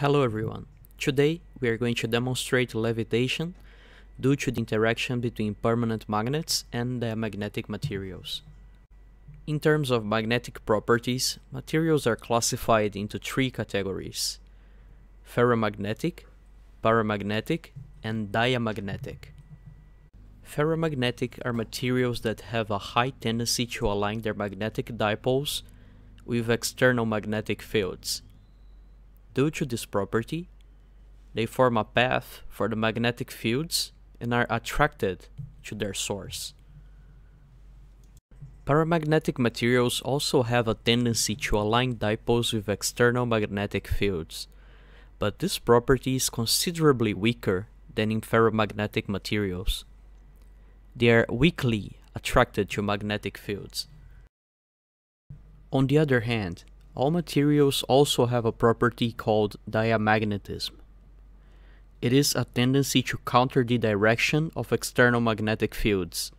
Hello everyone. Today we are going to demonstrate levitation due to the interaction between permanent magnets and diamagnetic materials. In terms of magnetic properties, materials are classified into three categories. Ferromagnetic, paramagnetic, and diamagnetic. Ferromagnetic are materials that have a high tendency to align their magnetic dipoles with external magnetic fields Due to this property, they form a path for the magnetic fields and are attracted to their source. Paramagnetic materials also have a tendency to align dipoles with external magnetic fields, but this property is considerably weaker than in ferromagnetic materials. They are weakly attracted to magnetic fields. On the other hand, all materials also have a property called diamagnetism. It is a tendency to counter the direction of external magnetic fields.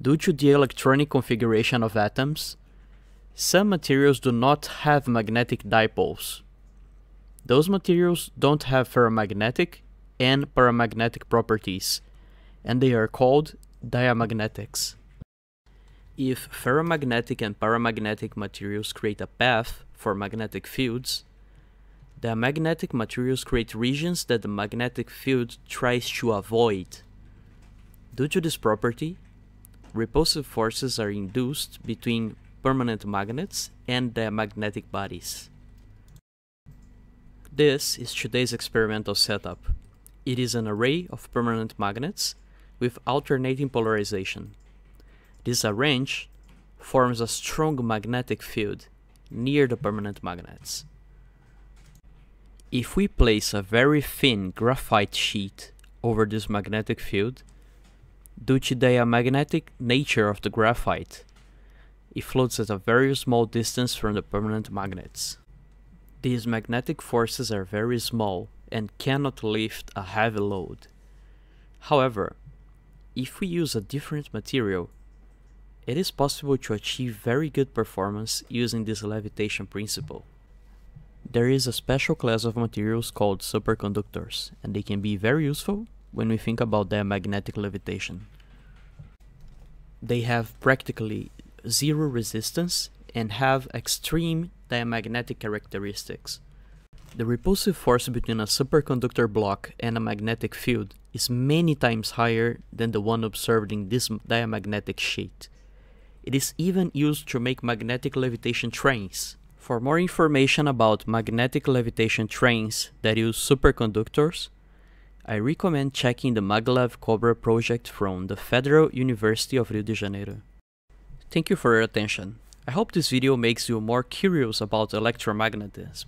Due to the electronic configuration of atoms, some materials do not have magnetic dipoles. Those materials don't have ferromagnetic and paramagnetic properties, and they are called diamagnetics. If ferromagnetic and paramagnetic materials create a path for magnetic fields, diamagnetic materials create regions that the magnetic field tries to avoid. Due to this property, repulsive forces are induced between permanent magnets and diamagnetic bodies. This is today's experimental setup. It is an array of permanent magnets with alternating polarization. This arrange forms a strong magnetic field near the permanent magnets. If we place a very thin graphite sheet over this magnetic field, due to the magnetic nature of the graphite, it floats at a very small distance from the permanent magnets. These magnetic forces are very small and cannot lift a heavy load. However, if we use a different material, it is possible to achieve very good performance using this levitation principle. There is a special class of materials called superconductors, and they can be very useful when we think about diamagnetic levitation. They have practically zero resistance and have extreme diamagnetic characteristics. The repulsive force between a superconductor block and a magnetic field is many times higher than the one observed in this diamagnetic sheet. It is even used to make magnetic levitation trains. For more information about magnetic levitation trains that use superconductors, I recommend checking the Maglev Cobra project from the Federal University of Rio de Janeiro. Thank you for your attention. I hope this video makes you more curious about electromagnetism.